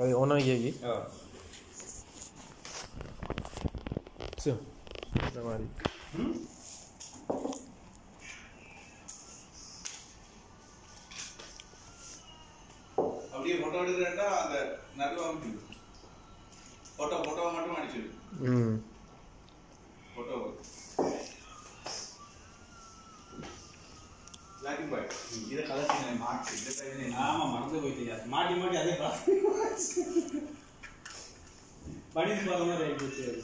அது ஒன்றா கேக்கி ஓ சரி இந்த மாதிரி அப்படியே போட்டோ எடுக்கிறேன்டா அந்த நடுவா போட்டோ போட்டோவை மட்டும் அடிச்சிடு ம். போட்டோ லாக்கி பாய் இதை கலத்தி மாற்றி இந்த டைம் ஆமா மறந்து போயிட்டீங்க மாட்டி மாட்டி அதே பார்த்து What is Palmer Rainbow Theory?